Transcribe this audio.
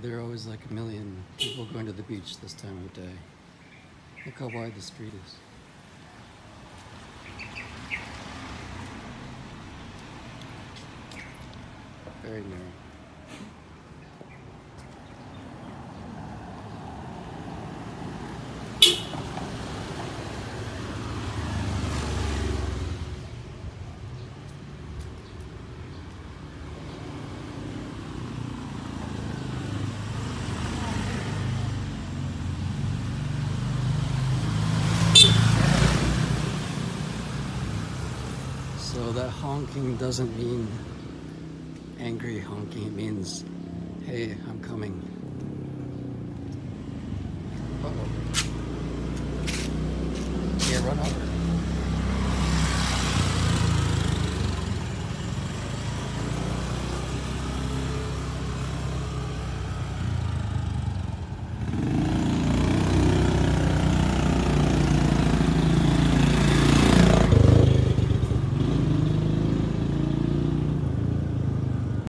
There are always like a million people going to the beach this time of day. Look how wide the street is. Very narrow. So that honking doesn't mean angry honking. It means, hey, I'm coming. Uh-oh. Yeah, run over.